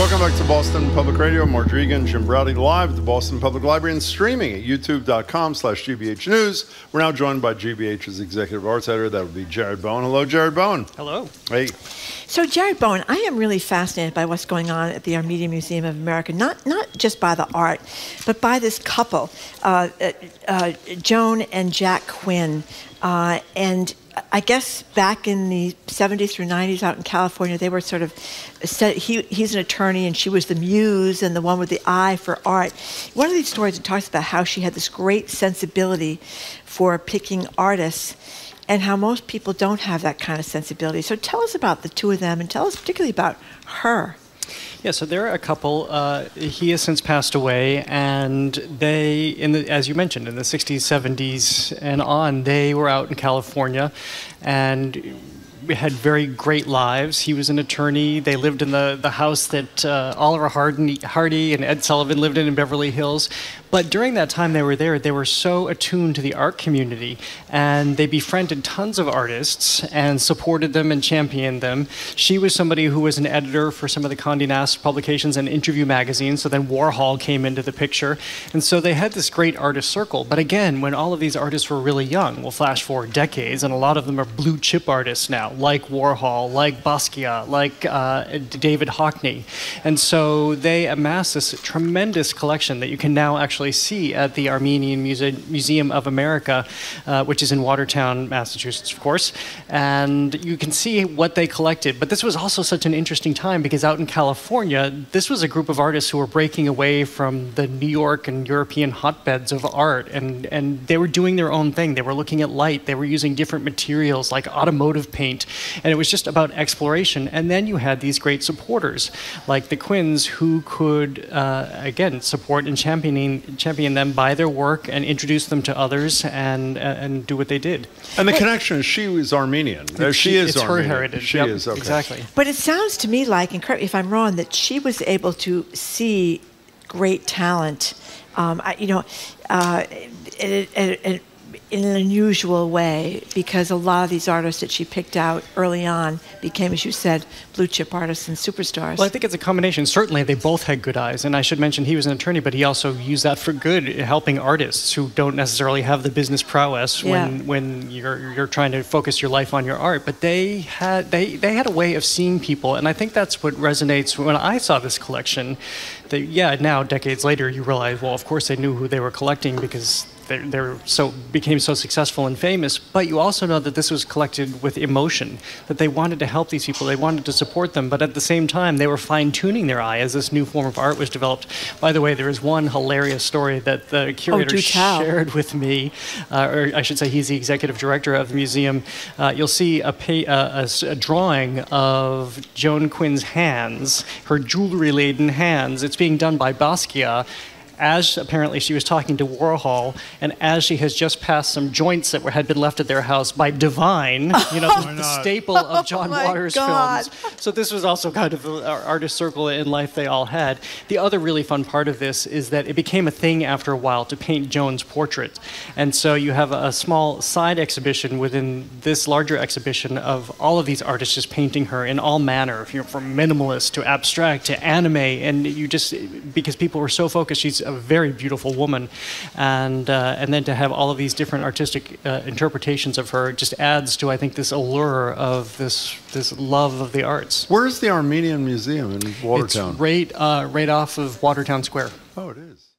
Welcome back to Boston Public Radio. Margery Eagan, Jim Braude, live at the Boston Public Library and streaming at youtube.com slash GBH News. We're now joined by GBH's executive arts editor. That would be Jared Bowen. Hello, Jared Bowen. Hello. Hey. So, Jared Bowen, I am really fascinated by what's going on at the Armenian Museum of America, not, not just by the art, but by this couple, uh, uh, uh, Joan and Jack Quinn. Uh, and I guess back in the 70s through 90s out in California, they were sort of, he, he's an attorney and she was the muse and the one with the eye for art. One of these stories it talks about how she had this great sensibility for picking artists and how most people don't have that kind of sensibility. So tell us about the two of them and tell us particularly about her. Yeah, so there are a couple. Uh, he has since passed away, and they, in the, as you mentioned, in the 60s, 70s, and on, they were out in California, and had very great lives. He was an attorney. They lived in the, the house that uh, Oliver Hardy, and Ed Sullivan lived in in Beverly Hills. But during that time they were there, they were so attuned to the art community and they befriended tons of artists and supported them and championed them. She was somebody who was an editor for some of the Condé Nast publications and interview magazines, so then Warhol came into the picture. And so they had this great artist circle. But again, when all of these artists were really young, we'll flash forward decades, and a lot of them are blue chip artists now, like Warhol, like Basquiat, like uh, David Hockney. And so they amassed this tremendous collection that you can now actually see at the Armenian Muse Museum of America, uh, which is in Watertown, Massachusetts, of course. And you can see what they collected. But this was also such an interesting time because out in California, this was a group of artists who were breaking away from the New York and European hotbeds of art. And, and they were doing their own thing. They were looking at light, they were using different materials like automotive paint. And it was just about exploration. And then you had these great supporters like the Quinns who could, uh, again, support and championing champion them by their work and introduce them to others and and do what they did. And the connection is she was Armenian. She, she is it's Armenian. her heritage. She yep, is okay. exactly. But it sounds to me like, and correct me if I'm wrong, that she was able to see great talent. Um, I, you know, uh, it, it, it, in an unusual way because a lot of these artists that she picked out early on became, as you said, blue chip artists and superstars. Well, I think it's a combination. Certainly, they both had good eyes. And I should mention he was an attorney, but he also used that for good, helping artists who don't necessarily have the business prowess Yeah. when, when you're, you're trying to focus your life on your art. But they had, they, they had a way of seeing people. And I think that's what resonates when I saw this collection. That, yeah, now, decades later, you realize, well, of course they knew who they were collecting because they they so became so successful and famous. But you also know that this was collected with emotion, that they wanted to help these people, they wanted to support them, but at the same time they were fine tuning their eye as this new form of art was developed. By the way, there is one hilarious story that the curator tell. shared with me, uh, or I should say, he's the executive director of the museum. Uh, you'll see a, pa- uh, a a drawing of Joan Quinn's hands, her jewelry-laden hands. It's being done by Basquiat as apparently she was talking to Warhol, and as she has just passed some joints that were, had been left at their house by Divine, you know, the, the staple of John Oh Waters God. films. So this was also kind of the artist circle in life they all had. The other really fun part of this is that it became a thing after a while to paint Joan's portrait, and so you have a small side exhibition within this larger exhibition of all of these artists just painting her in all manner, you know, from minimalist to abstract to anime, and you just because people were so focused, she's a very beautiful woman, and uh, and then to have all of these different artistic uh, interpretations of her just adds to I think this allure of this this love of the arts. Where's the Armenian Museum in Watertown? It's right uh, right off of Watertown Square. oh, it is.